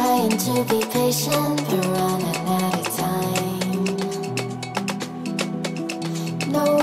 trying to be patient, but running out of time. No